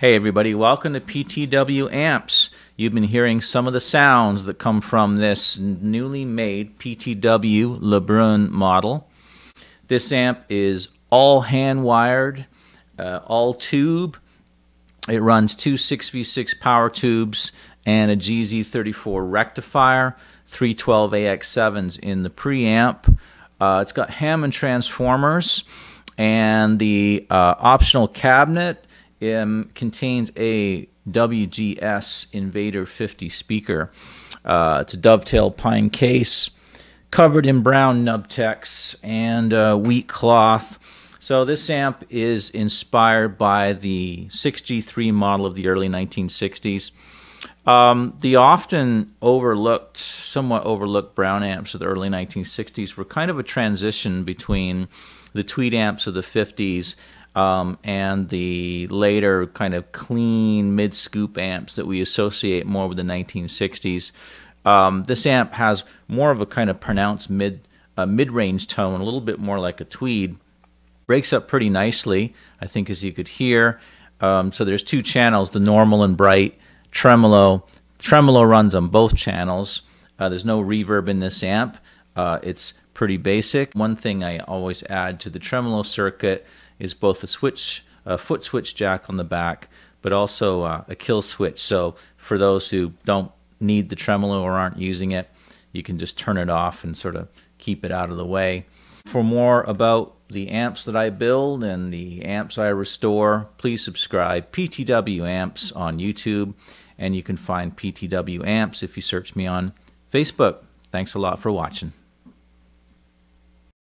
Hey everybody, welcome to PTW Amps. You've been hearing some of the sounds that come from this newly made PTW LeBrun model. This amp is all hand wired, uh, all tube. It runs two 6V6 power tubes and a GZ34 rectifier, three 12AX7s in the preamp. Uh, it's got Hammond transformers and the uh, optional cabinet um, contains a WGS Invader 50 speaker. Uh, it's a dovetail pine case covered in brown nubtex and uh, wheat cloth. So this amp is inspired by the 6G3 model of the early 1960s. Um, the often overlooked, somewhat overlooked brown amps of the early 1960s were kind of a transition between the tweed amps of the 50s um, and the later kind of clean mid scoop amps that we associate more with the 1960s. Um, this amp has more of a kind of pronounced mid uh, mid range tone, a little bit more like a tweed. Breaks up pretty nicely, I think, as you could hear. Um, so there's two channels: the normal and bright tremolo. Tremolo runs on both channels. Uh, there's no reverb in this amp. Uh, it's pretty basic. One thing I always add to the tremolo circuit is both a switch, a foot switch jack on the back, but also uh, a kill switch. So for those who don't need the tremolo or aren't using it, you can just turn it off and sort of keep it out of the way. For more about the amps that I build and the amps I restore, please subscribe PTW Amps on YouTube, and you can find PTW Amps if you search me on Facebook. Thanks a lot for watching.